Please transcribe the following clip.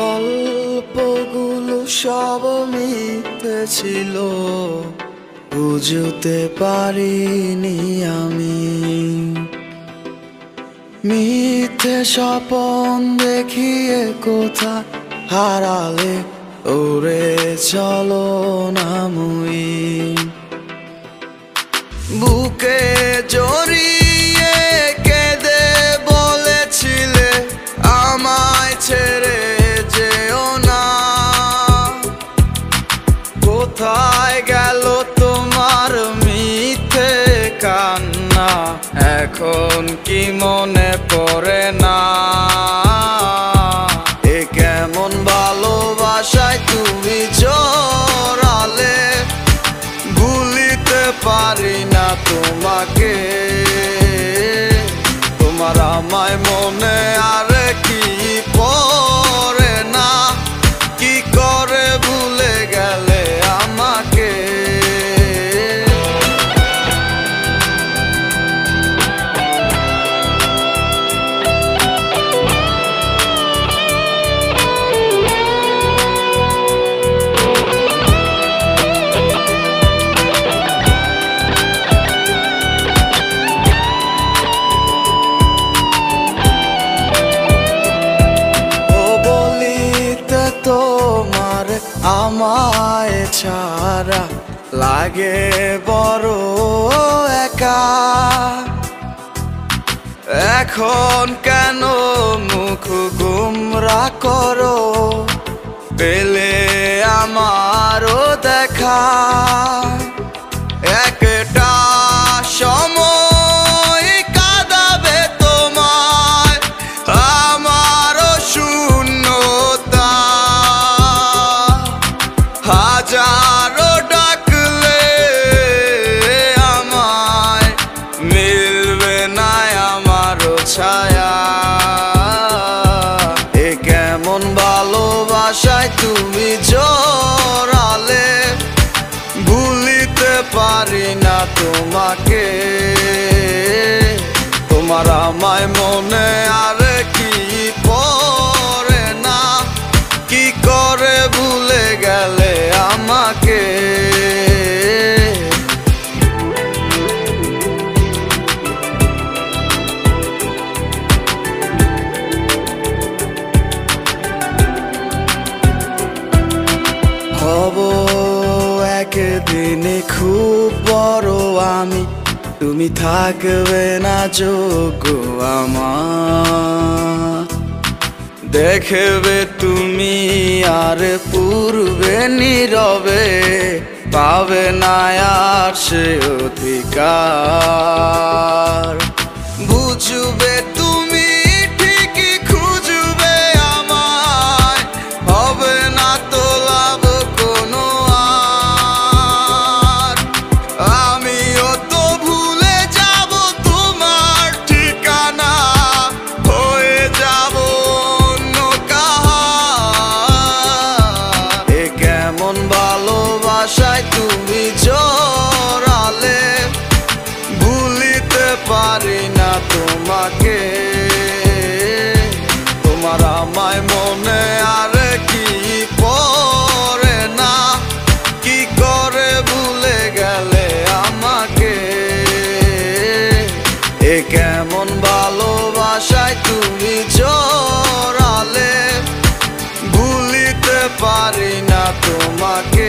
গল্পগুলো সব মিথ্যে ছিল। বুঝতে পারিনি আমি। মিথ্যে স্বপন দেখিয়ে কোথা হারালে? ওরে চলো না এখন কি মনে পড়ে না? এ কেমন ভালোবাসায় তুমি জড়ালে ভুলিতে পারি না তোমাকে। তোমার আমায় আমায় ছাড়া লাগে বড় একা। এখন কেন মুখ গুমরা করো? পেলে আমারও দেখা। তোমাকে তোমার আমায় মনে খুব বড় আমি, তুমি থাকবে না আমার। দেখবে তুমি আর পূর্বে নীরবে, পাবে না আর সে অধিকার। তুমি জড়ালে ভুলিতে পারি না তোমাকে। তোমার আমায় মনে আর কি পরে না? কি করে ভুলে গেলে আমাকে? এ কেমন ভালোবাসায় তুমি জড়ালে ভুলিতে পারি না তোমাকে।